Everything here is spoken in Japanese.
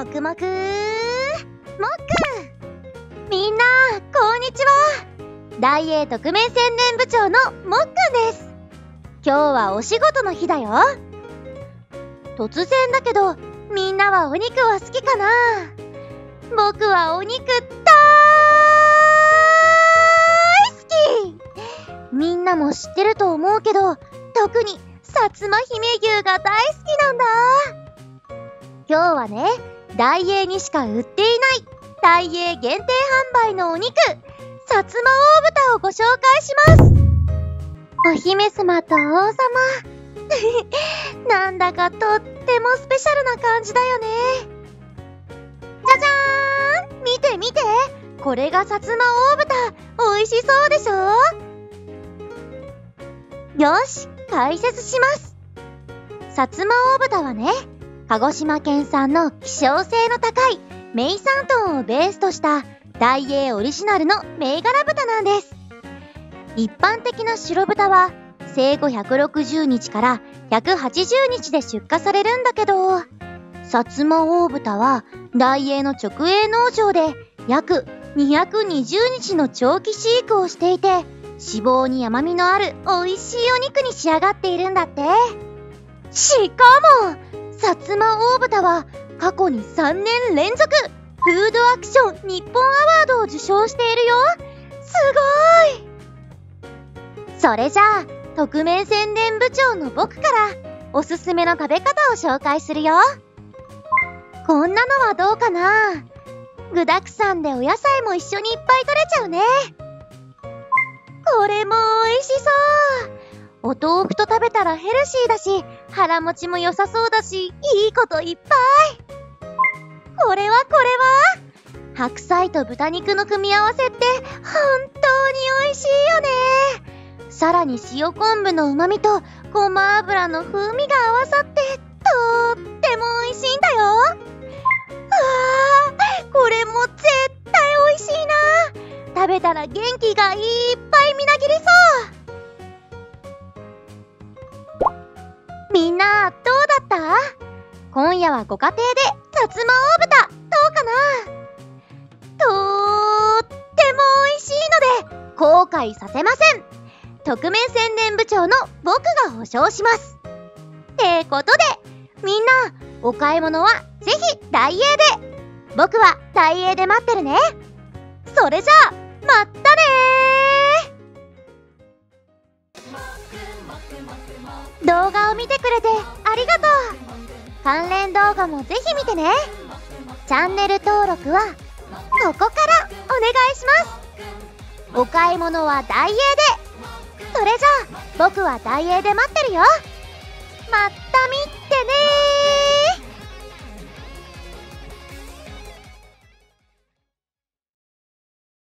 もくもくもっくみんなこんにちは。大英特命宣伝部長のもっくんです。今日はお仕事の日だよ。突然だけどみんなはお肉は好きかな。僕はお肉大好き。みんなも知ってると思うけど特に薩摩姫牛が大好きなんだ。今日はね大英にしか売っていない大英限定販売のお肉薩摩大豚をご紹介します。お姫様と王様。なんだかとってもスペシャルな感じだよね。じゃじゃーん。見て見て。これが薩摩大豚美味しそうでしょ？よし解説します。薩摩大豚はね鹿児島県産の希少性の高いメイサントンをベースとした大英オリジナルの銘柄豚なんです。一般的な白豚は生後160日から180日で出荷されるんだけど薩摩大豚は大英の直営農場で約220日の長期飼育をしていて脂肪に甘みのある美味しいお肉に仕上がっているんだって。しかも薩摩大豚は過去に3年連続フードアクション日本アワードを受賞しているよ。すごい。それじゃあ特命宣伝部長の僕からおすすめの食べ方を紹介するよ。こんなのはどうかな。具だくさんでお野菜も一緒にいっぱい取れちゃうね。これも美味しそう。お豆腐と食べたらヘルシーだし腹持ちも良さそうだしいいこといっぱい。これはこれは。白菜と豚肉の組み合わせって本当に美味しいよね。さらに塩昆布の旨味とごま油の風味が合わさってとっても美味しいんだよ。あーこれも絶対美味しいな。食べたら元気がいい。みんなどうだった？今夜はご家庭で薩摩大豚どうかな？とーっても美味しいので後悔させません。特命宣伝部長の僕が保証します。ってことでみんなお買い物はぜひ大英で。僕は大英で待ってるね。それじゃあまったね動画を見てくれてありがとう。関連動画もぜひ見てね。チャンネル登録はここからお願いします。お買い物はダイエーで。それじゃあ僕はダイエーで待ってるよ。また見てね